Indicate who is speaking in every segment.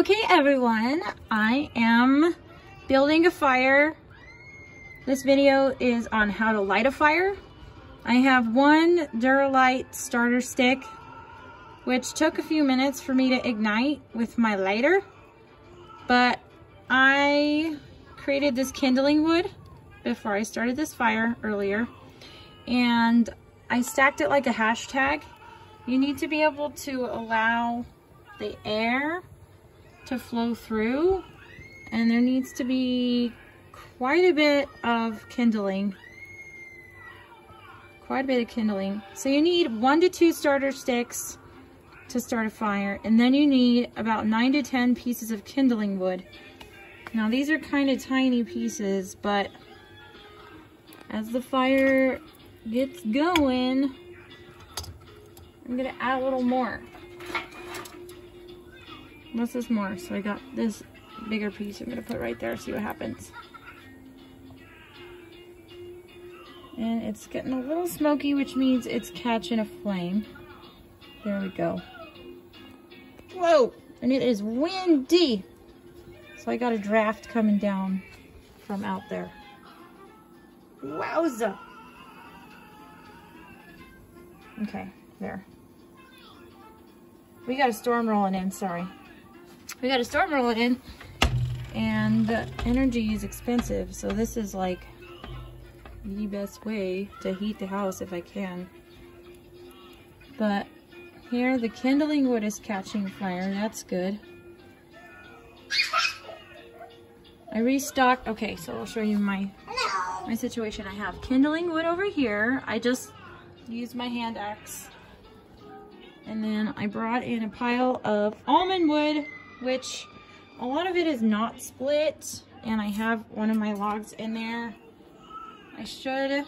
Speaker 1: Okay, everyone, I am building a fire. This video is on how to light a fire. I have one Duralite starter stick, which took a few minutes for me to ignite with my lighter, but I created this kindling wood before I started this fire earlier, and I stacked it like a hashtag. You need to be able to allow the air to flow through and there needs to be quite a bit of kindling. Quite a bit of kindling. So you need one to two starter sticks to start a fire and then you need about nine to ten pieces of kindling wood. Now these are kind of tiny pieces but as the fire gets going I'm gonna add a little more this is more. So I got this bigger piece I'm going to put right there, see what happens. And it's getting a little smoky, which means it's catching a flame. There we go. Whoa! And it is windy. So I got a draft coming down from out there. Wowza! Okay, there. We got a storm rolling in, sorry we got a storm rolling in and energy is expensive. So this is like the best way to heat the house if I can. But here the kindling wood is catching fire. That's good. I restocked. Okay, so I'll show you my my situation. I have kindling wood over here. I just used my hand axe. And then I brought in a pile of almond wood which a lot of it is not split and I have one of my logs in there. I should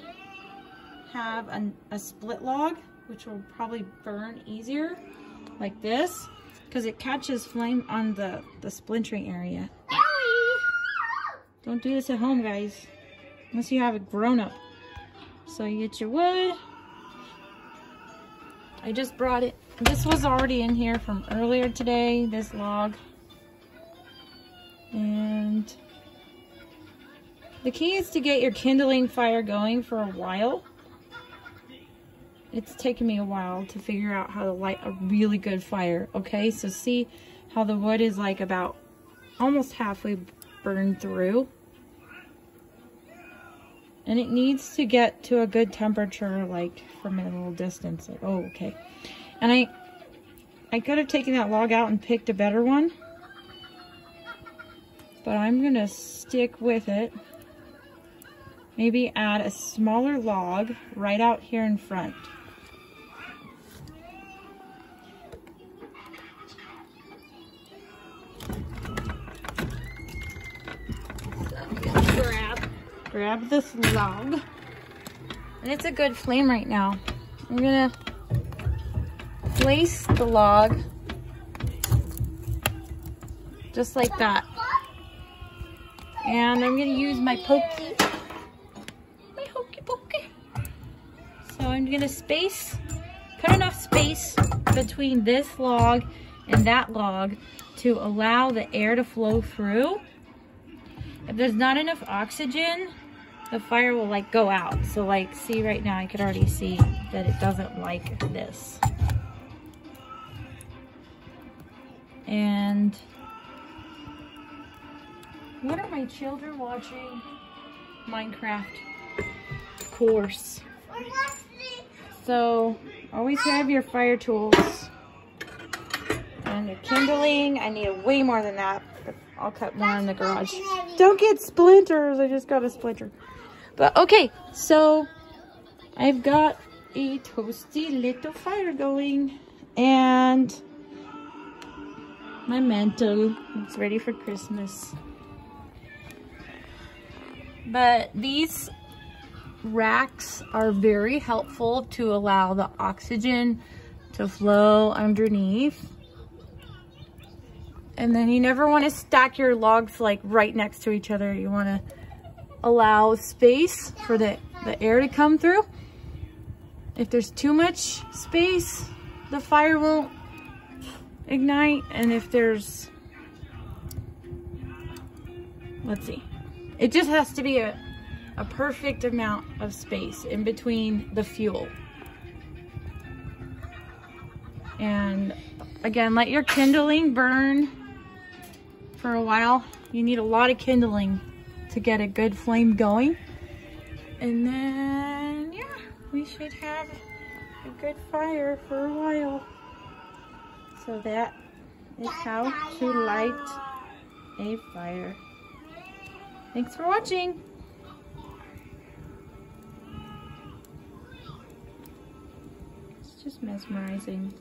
Speaker 1: have an, a split log which will probably burn easier like this because it catches flame on the, the splintering area. Don't do this at home guys unless you have a grown-up. So you get your wood. I just brought it this was already in here from earlier today, this log. And the key is to get your kindling fire going for a while. It's taken me a while to figure out how to light a really good fire, okay? So see how the wood is like about almost halfway burned through. And it needs to get to a good temperature, like from a little distance. Like, oh, okay. And I, I could have taken that log out and picked a better one. But I'm going to stick with it. Maybe add a smaller log right out here in front. Grab, this log. And it's a good flame right now. I'm gonna place the log just like that. And I'm gonna use my pokey, my hokey pokey. So I'm gonna space, put enough space between this log and that log to allow the air to flow through. If there's not enough oxygen, the fire will like go out. So like see right now, I could already see that it doesn't like this. And what are my children watching? Minecraft. Of course. So, always have your fire tools. And your kindling. I need way more than that. I'll cut more in the garage. Don't get splinters. I just got a splinter. But okay, so I've got a toasty little fire going. And my mantle. It's ready for Christmas. But these racks are very helpful to allow the oxygen to flow underneath. And then you never want to stack your logs like right next to each other. You want to allow space for the, the air to come through. If there's too much space, the fire won't ignite and if there's let's see. It just has to be a, a perfect amount of space in between the fuel. And again, let your kindling burn for a while. You need a lot of kindling to get a good flame going. And then, yeah, we should have a good fire for a while. So that is how to light a fire. Thanks for watching. It's just mesmerizing.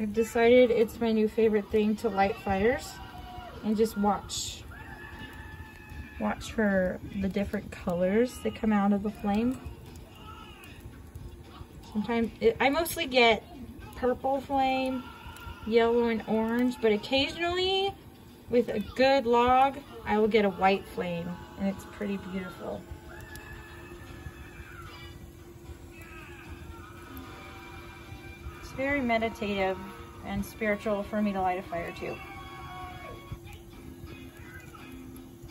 Speaker 1: I've decided it's my new favorite thing to light fires and just watch. Watch for the different colors that come out of the flame. Sometimes, it, I mostly get purple flame, yellow and orange, but occasionally with a good log, I will get a white flame and it's pretty beautiful. It's very meditative and spiritual for me to light a fire too.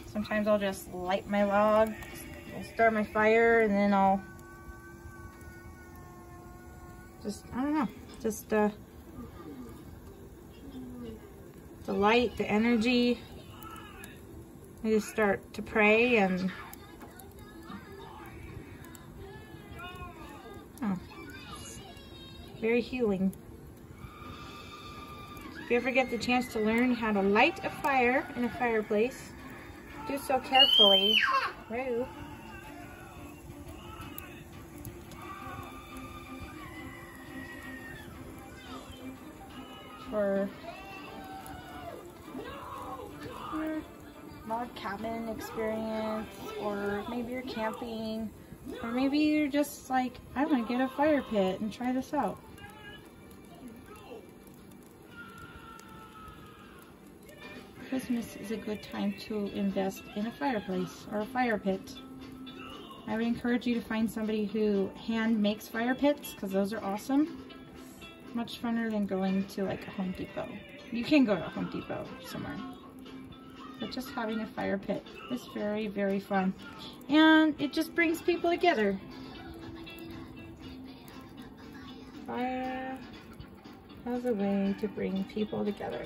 Speaker 1: Sometimes I'll just light my log, I'll start my fire, and then I'll just, I don't know, just uh, the light, the energy. I just start to pray and oh, very healing. If you ever get the chance to learn how to light a fire in a fireplace, do so carefully. Rude. For your log cabin experience, or maybe you're camping, or maybe you're just like, I want to get a fire pit and try this out. Christmas is a good time to invest in a fireplace or a fire pit. I would encourage you to find somebody who hand makes fire pits because those are awesome. Much funner than going to like a Home Depot. You can go to a Home Depot somewhere. But just having a fire pit is very, very fun. And it just brings people together. Fire has a way to bring people together.